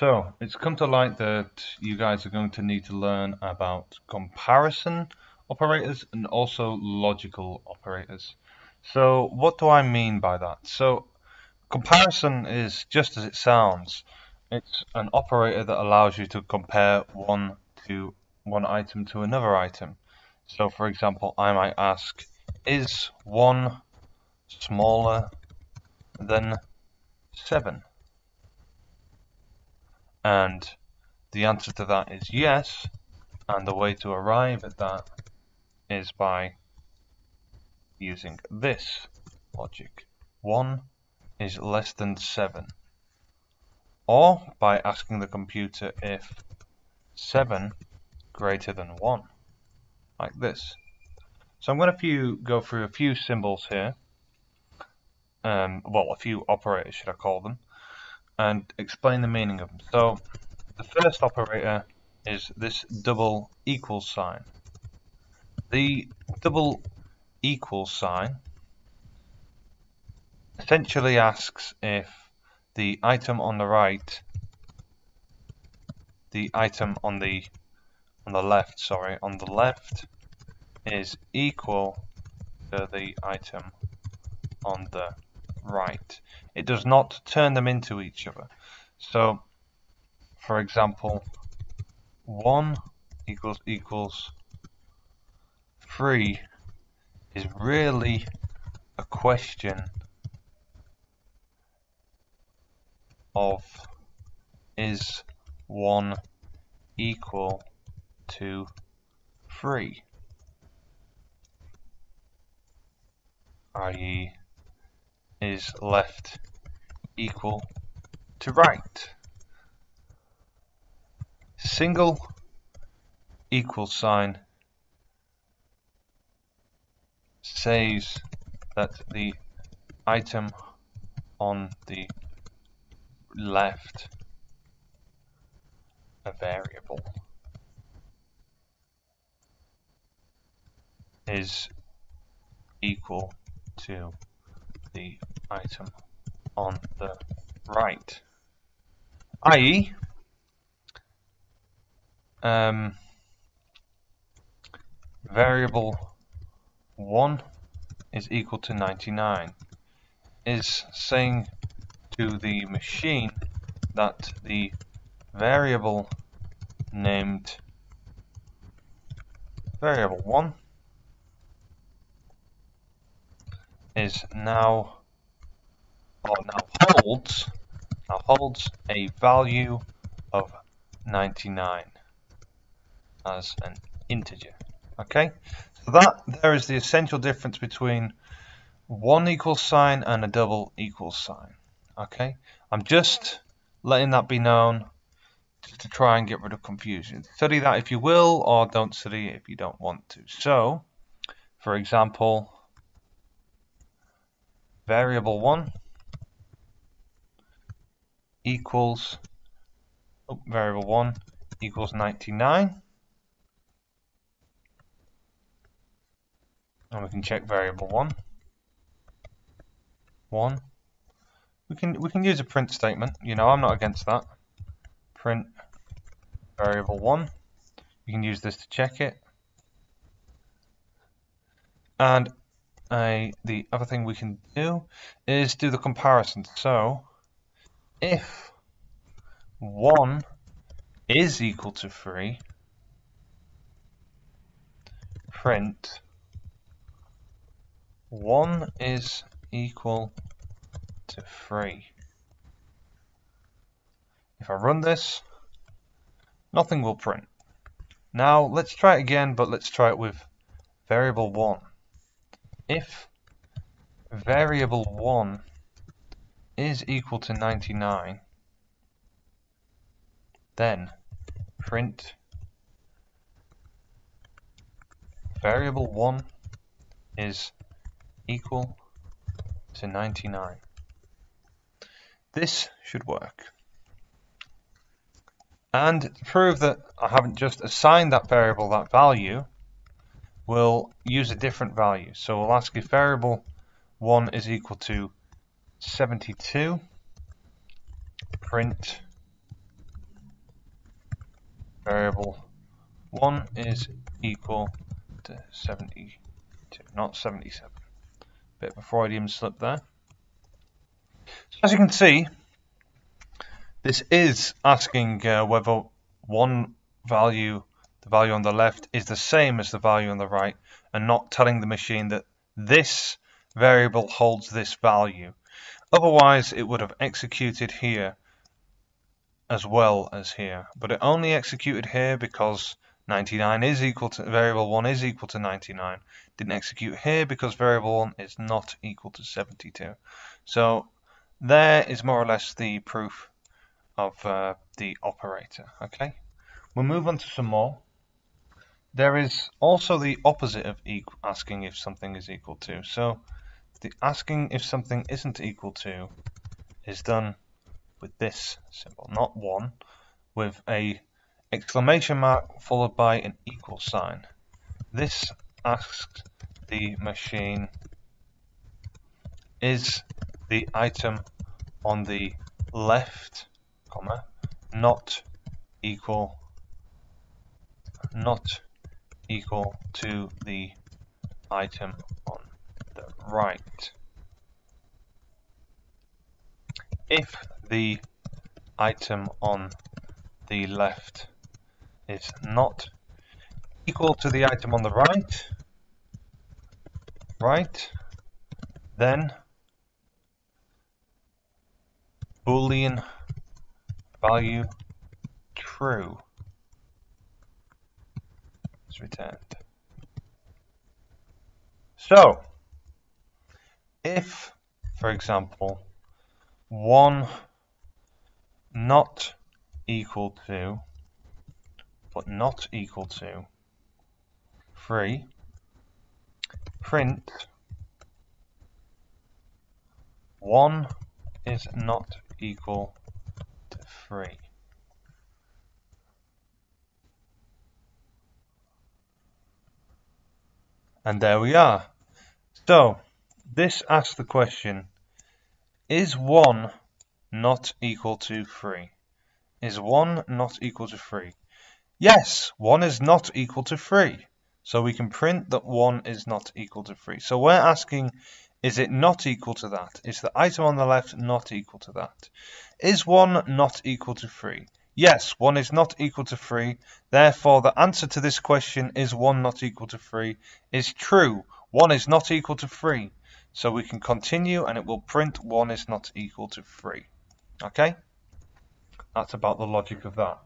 So, it's come to light that you guys are going to need to learn about comparison operators and also logical operators. So, what do I mean by that? So, comparison is just as it sounds. It's an operator that allows you to compare one to one item to another item. So, for example, I might ask, is 1 smaller than 7? And the answer to that is yes. And the way to arrive at that is by using this logic. 1 is less than 7. Or by asking the computer if 7 greater than 1. Like this. So I'm going to go through a few symbols here. Um, well, a few operators should I call them and explain the meaning of them. So the first operator is this double equal sign. The double equal sign essentially asks if the item on the right the item on the on the left sorry on the left is equal to the item on the right. It does not turn them into each other. So, for example, 1 equals equals 3 is really a question of is 1 equal to 3 i.e is left equal to right. Single equal sign says that the item on the left a variable is equal to the item on the right. I.e., um, variable 1 is equal to 99 is saying to the machine that the variable named variable 1 is now or now holds now holds a value of 99 as an integer. Okay, so that there is the essential difference between one equal sign and a double equal sign. Okay, I'm just letting that be known to try and get rid of confusion. Study that if you will, or don't study it if you don't want to. So, for example, variable 1 equals oh, variable 1 equals 99 and we can check variable 1 1 we can we can use a print statement you know I'm not against that. Print variable 1 you can use this to check it. And uh, the other thing we can do is do the comparison. So if 1 is equal to 3, print 1 is equal to 3. If I run this, nothing will print. Now let's try it again, but let's try it with variable 1 if variable 1 is equal to 99 then print variable 1 is equal to 99 this should work. And to prove that I haven't just assigned that variable that value we'll use a different value. So we'll ask if variable 1 is equal to 72, print variable 1 is equal to 72, not 77. Bit of a Freudian slip there. So as you can see, this is asking uh, whether one value, the value on the left, is the same as the value on the right, and not telling the machine that this variable holds this value. Otherwise, it would have executed here as well as here, but it only executed here because 99 is equal to variable 1 is equal to 99. Didn't execute here because variable 1 is not equal to 72. So there is more or less the proof of uh, the operator. Okay, we'll move on to some more. There is also the opposite of asking if something is equal to. So the asking if something isn't equal to is done with this symbol, not one, with a exclamation mark followed by an equal sign. This asks the machine is the item on the left comma not equal not equal to the item on the right. If the item on the left is not equal to the item on the right, right, then boolean value true is returned. So, if, for example, 1 not equal to but not equal to 3 print 1 is not equal to 3 and there we are so this asks the question is 1 not equal to 3 is 1 not equal to 3 Yes, 1 is not equal to 3. So we can print that 1 is not equal to 3. So we're asking, is it not equal to that? Is the item on the left not equal to that? Is 1 not equal to 3? Yes, 1 is not equal to 3. Therefore, the answer to this question, is 1 not equal to 3, is true. 1 is not equal to 3. So we can continue and it will print 1 is not equal to 3. Okay? That's about the logic of that.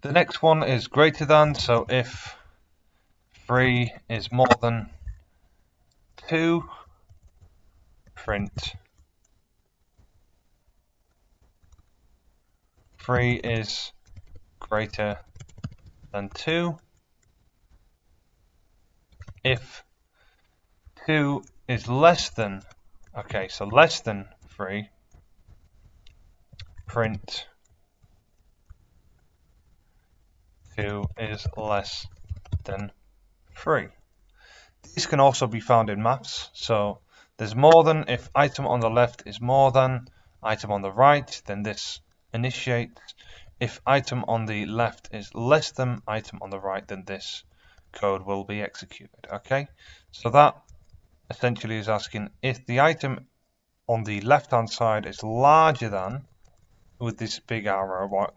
The next one is greater than, so if 3 is more than 2, print 3 is greater than 2. If 2 is less than, okay, so less than 3, print 2 is less than 3. These can also be found in maths. So there's more than if item on the left is more than item on the right, then this initiates. If item on the left is less than item on the right, then this code will be executed. Okay, so that essentially is asking if the item on the left hand side is larger than with this big arrow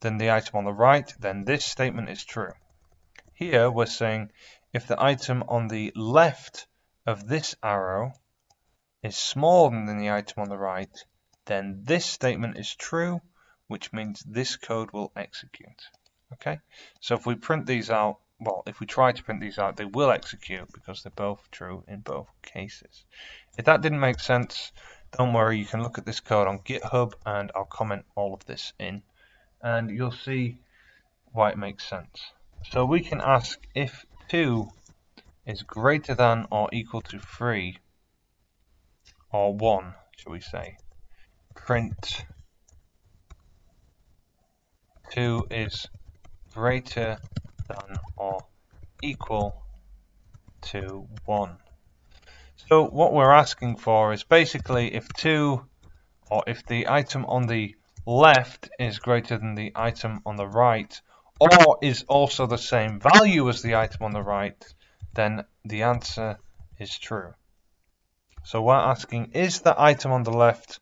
then the item on the right, then this statement is true. Here we're saying if the item on the left of this arrow is smaller than the item on the right, then this statement is true, which means this code will execute. Okay, so if we print these out, well, if we try to print these out, they will execute because they're both true in both cases. If that didn't make sense, don't worry, you can look at this code on GitHub and I'll comment all of this in and you'll see why it makes sense. So we can ask if 2 is greater than or equal to 3 or 1, shall we say. Print 2 is greater than or equal to 1. So what we're asking for is basically if 2 or if the item on the left is greater than the item on the right, or is also the same value as the item on the right, then the answer is true. So we're asking, is the item on the left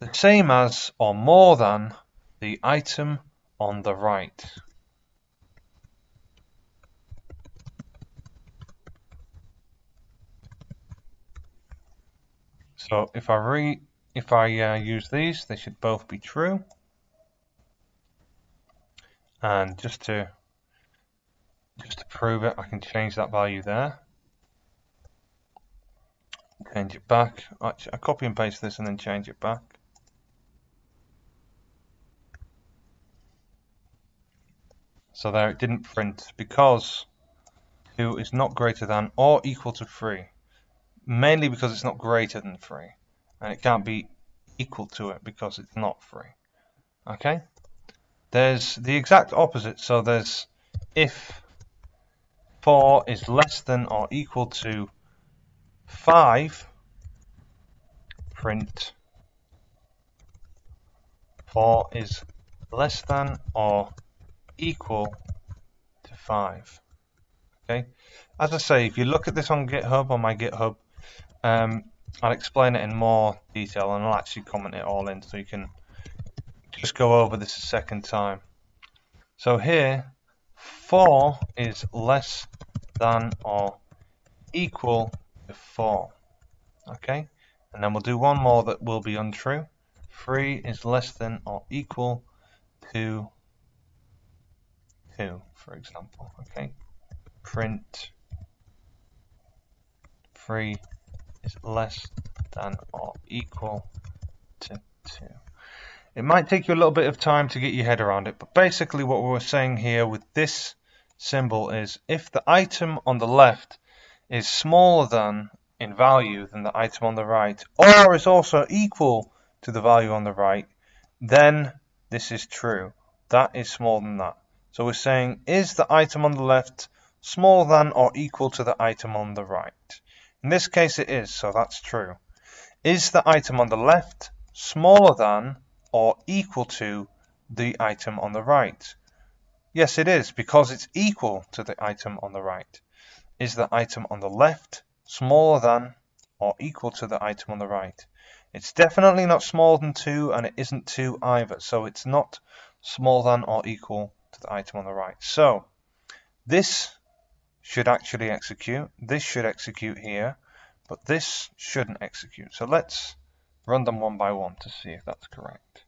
the same as or more than the item on the right? So if I re if I uh, use these, they should both be true. And just to just to prove it, I can change that value there. Change it back. I copy and paste this and then change it back. So there it didn't print because 2 is not greater than or equal to 3 mainly because it's not greater than 3 and it can't be equal to it because it's not 3 okay? There's the exact opposite. So there's if 4 is less than or equal to 5 print 4 is less than or equal to 5 okay as I say if you look at this on github on my github um, I'll explain it in more detail and I'll actually comment it all in so you can just go over this a second time. So here, 4 is less than or equal to 4. Okay, and then we'll do one more that will be untrue. 3 is less than or equal to 2, for example. Okay, print 3 is less than or equal to 2. It might take you a little bit of time to get your head around it, but basically what we're saying here with this symbol is if the item on the left is smaller than in value than the item on the right, or is also equal to the value on the right, then this is true. That is smaller than that. So we're saying, is the item on the left smaller than or equal to the item on the right? In this case it is, so that's true. Is the item on the left smaller than or equal to the item on the right? Yes, it is, because it's equal to the item on the right. Is the item on the left smaller than or equal to the item on the right? It's definitely not smaller than 2, and it isn't 2 either, so it's not smaller than or equal to the item on the right. So, this should actually execute. This should execute here, but this shouldn't execute. So let's run them one by one to see if that's correct.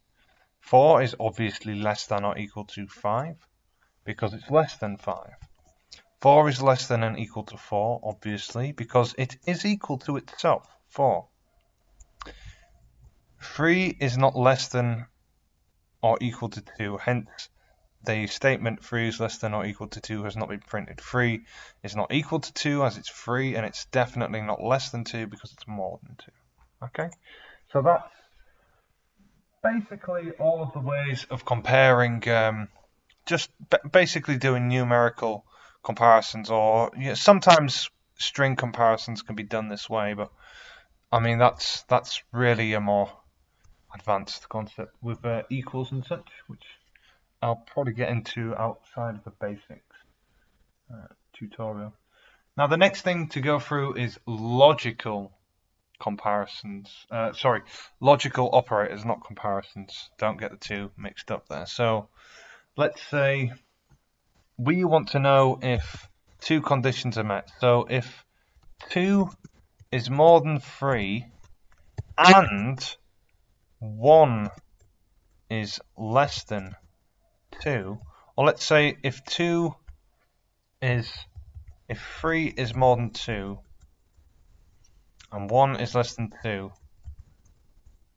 4 is obviously less than or equal to 5 because it's less than 5. 4 is less than and equal to 4, obviously, because it is equal to itself, 4. 3 is not less than or equal to 2, hence the statement 3 is less than or equal to 2 has not been printed. 3 is not equal to 2 as it's 3 and it's definitely not less than 2 because it's more than 2. Okay, so that's basically all of the ways of comparing, um, just basically doing numerical comparisons or you know, sometimes string comparisons can be done this way, but I mean that's that's really a more advanced concept with uh, equals and such, which I'll probably get into outside of the basics uh, tutorial. Now the next thing to go through is logical comparisons. Uh, sorry, logical operators, not comparisons. Don't get the two mixed up there. So let's say we want to know if two conditions are met. So if 2 is more than 3 and 1 is less than 2, or let's say if 2 is, if 3 is more than 2, and 1 is less than 2,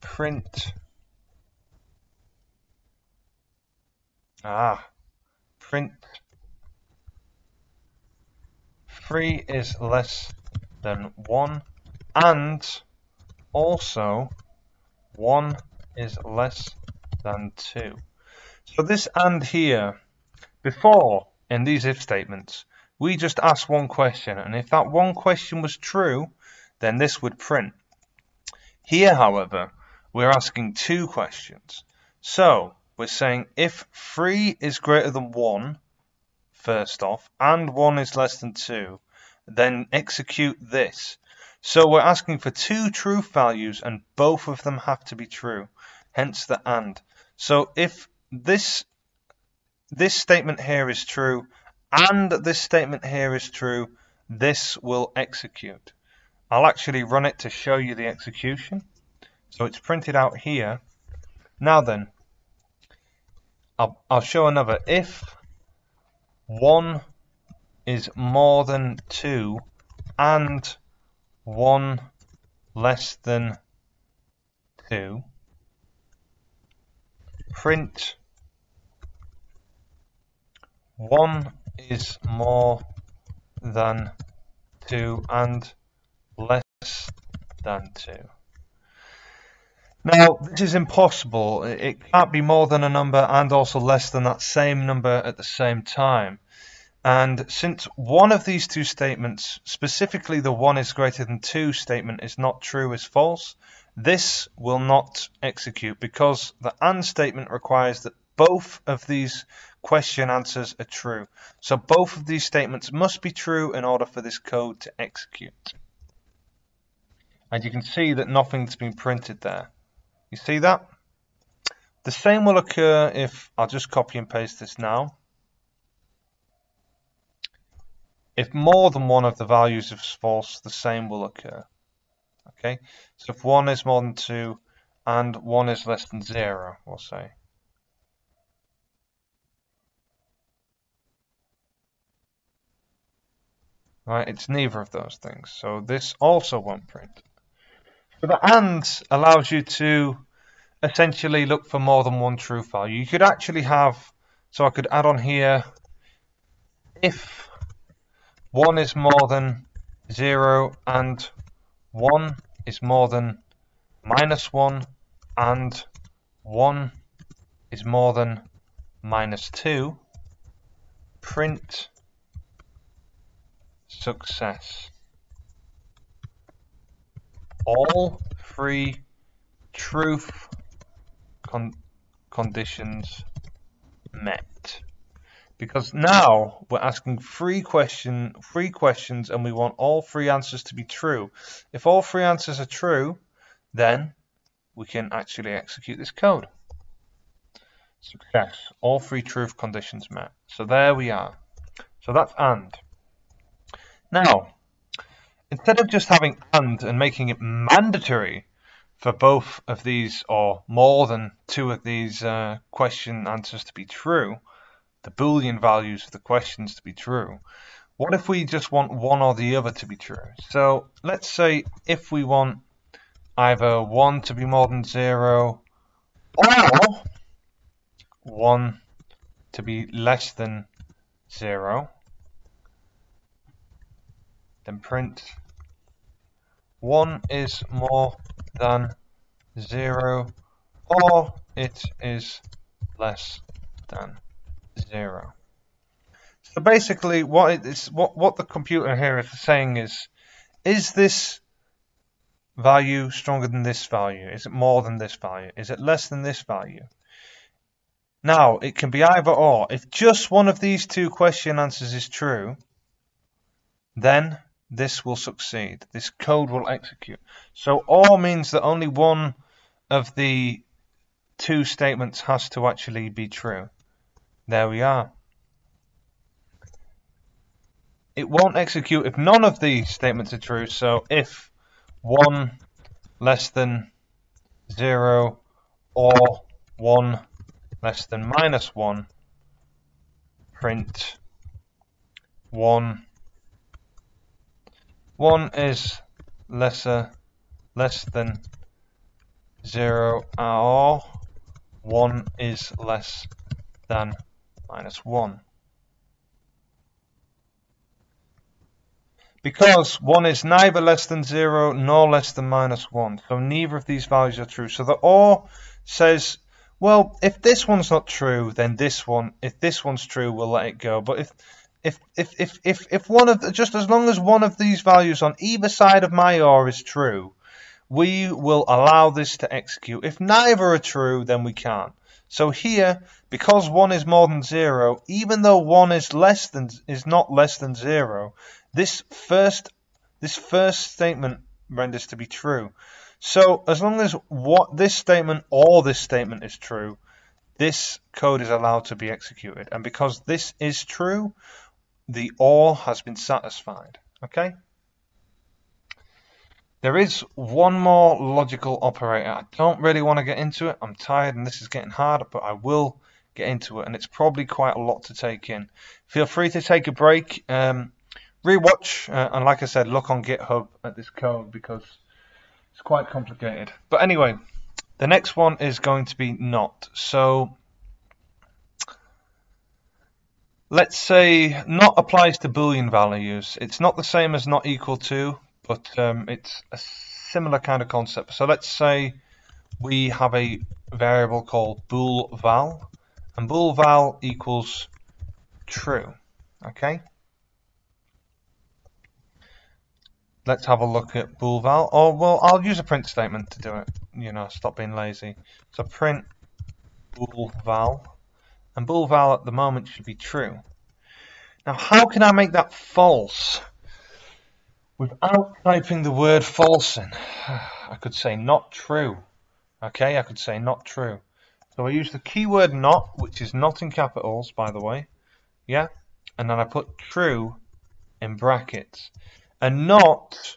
print, ah, print 3 is less than 1, and also 1 is less than 2. So this and here, before in these if statements, we just asked one question, and if that one question was true, then this would print. Here, however, we're asking two questions. So we're saying if 3 is greater than 1, first off, and 1 is less than 2, then execute this. So we're asking for two truth values and both of them have to be true, hence the AND. So if this this statement here is true and this statement here is true, this will execute. I'll actually run it to show you the execution. So it's printed out here. Now then, I'll, I'll show another. If 1 is more than 2 and 1 less than 2, print 1 is more than 2 and less than 2. Now, this is impossible. It can't be more than a number and also less than that same number at the same time. And since one of these two statements, specifically the 1 is greater than 2 statement, is not true, is false, this will not execute because the AND statement requires that both of these question answers are true. So both of these statements must be true in order for this code to execute. And you can see that nothing's been printed there. You see that? The same will occur if, I'll just copy and paste this now. If more than one of the values is false, the same will occur. Okay, so if 1 is more than 2 and 1 is less than 0, we'll say. Right, it's neither of those things, so this also won't print. But the AND allows you to essentially look for more than one true value. You could actually have, so I could add on here, if 1 is more than 0 and 1 is more than minus 1 and 1 is more than minus 2, print success all three truth con conditions met. Because now we're asking three question three questions and we want all three answers to be true. If all three answers are true, then we can actually execute this code. Success. All three truth conditions met. So there we are. So that's AND. Now, instead of just having and and making it mandatory for both of these or more than two of these uh, question answers to be true, the boolean values of the questions to be true, what if we just want one or the other to be true? So let's say if we want either 1 to be more than 0 or 1 to be less than 0, then print 1 is more than 0 or it is less than 0. So basically what it is what, what the computer here is saying is is this value stronger than this value? Is it more than this value? Is it less than this value? Now, it can be either or. If just one of these two question answers is true, then this will succeed. This code will execute. So OR means that only one of the two statements has to actually be true. There we are. It won't execute if none of these statements are true. So if 1 less than 0 or 1 less than minus 1, print 1 1 is lesser less than 0 or 1 is less than minus 1. Because 1 is neither less than 0 nor less than minus 1. So neither of these values are true. So the OR says, well, if this one's not true, then this one, if this one's true, we'll let it go. But if if if if if if one of the, just as long as one of these values on either side of my OR is true, we will allow this to execute. If neither are true, then we can't. So here, because 1 is more than 0, even though 1 is less than is not less than 0, this first this first statement renders to be true. So as long as what this statement or this statement is true, this code is allowed to be executed. And because this is true, the OR has been satisfied. Okay? There is one more logical operator. I don't really want to get into it. I'm tired and this is getting hard, but I will get into it. And it's probably quite a lot to take in. Feel free to take a break, um, rewatch, uh, and like I said, look on GitHub at this code because it's quite complicated. But anyway, the next one is going to be not. So let's say not applies to boolean values. It's not the same as not equal to, but um, it's a similar kind of concept. So let's say we have a variable called bool val, and bool val equals true. Okay. Let's have a look at bool val. Or well, I'll use a print statement to do it. You know, stop being lazy. So print bool val, and bool val at the moment should be true. Now, how can I make that false? Without typing the word false in, I could say not true. Okay, I could say not true. So I use the keyword not, which is not in capitals, by the way. Yeah? And then I put true in brackets. And not,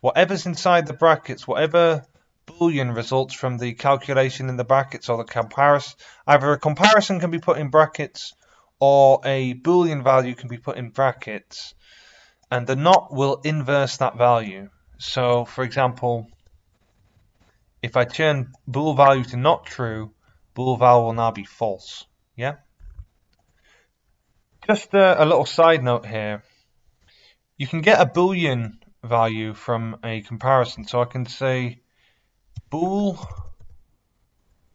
whatever's inside the brackets, whatever boolean results from the calculation in the brackets or the comparison, either a comparison can be put in brackets or a boolean value can be put in brackets and the not will inverse that value. So, for example, if I turn bool value to not true, bool val will now be false. Yeah. Just a, a little side note here. You can get a boolean value from a comparison. So I can say bool.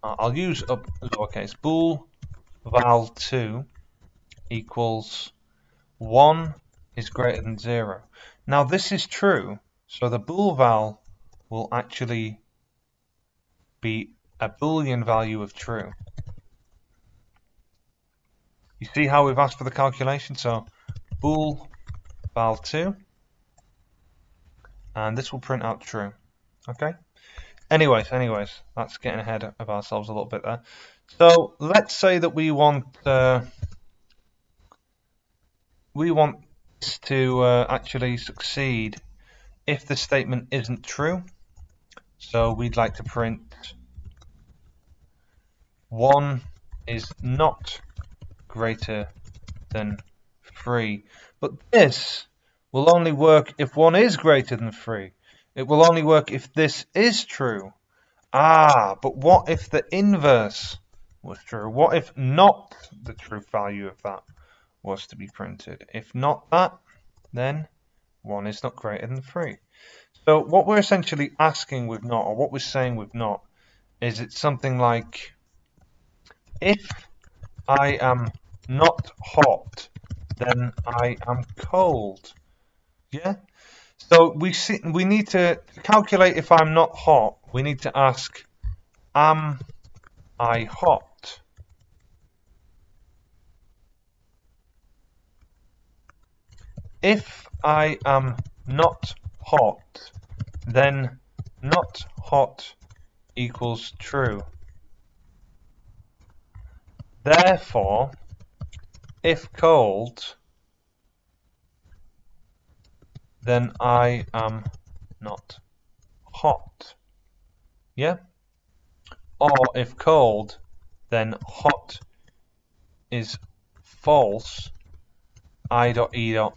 Uh, I'll use up lowercase bool val two equals one is greater than 0. Now this is true, so the bool val will actually be a boolean value of true. You see how we've asked for the calculation? So bool val 2 and this will print out true. Okay? Anyways, anyways, that's getting ahead of ourselves a little bit there. So let's say that we want uh, we want to uh, actually succeed if the statement isn't true. So we'd like to print 1 is not greater than 3. But this will only work if 1 is greater than 3. It will only work if this is true. Ah, but what if the inverse was true? What if not the true value of that? was to be printed. If not that, then 1 is not greater than 3. So what we're essentially asking with not, or what we're saying with not, is it's something like, if I am not hot, then I am cold. Yeah? So we see, we need to calculate if I'm not hot, we need to ask, am I hot? If I am not hot, then not hot equals true. Therefore, if cold, then I am not hot. Yeah? Or if cold, then hot is false, I dot E dot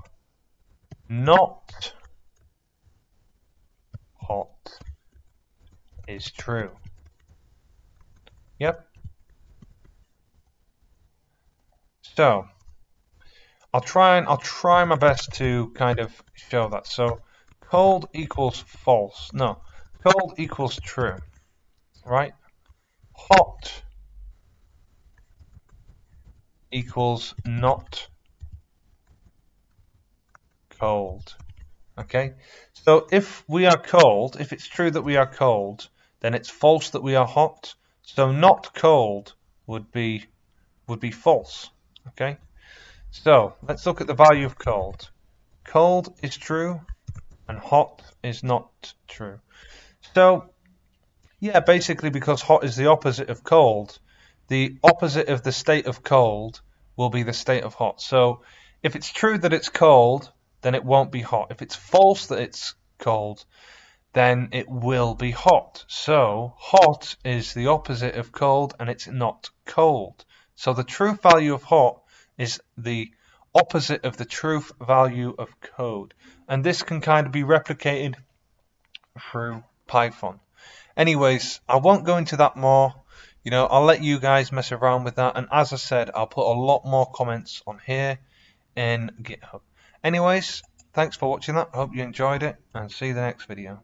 not hot is true. Yep. So I'll try and I'll try my best to kind of show that. So cold equals false. No, cold equals true. Right? Hot equals not cold. Okay, so if we are cold, if it's true that we are cold, then it's false that we are hot. So not cold would be would be false. Okay, so let's look at the value of cold. Cold is true, and hot is not true. So yeah, basically because hot is the opposite of cold, the opposite of the state of cold will be the state of hot. So if it's true that it's cold, then it won't be hot. If it's false that it's cold, then it will be hot. So hot is the opposite of cold and it's not cold. So the truth value of hot is the opposite of the truth value of code. And this can kind of be replicated through Python. Anyways, I won't go into that more. You know, I'll let you guys mess around with that. And as I said, I'll put a lot more comments on here in GitHub. Anyways, thanks for watching that. Hope you enjoyed it and see you the next video.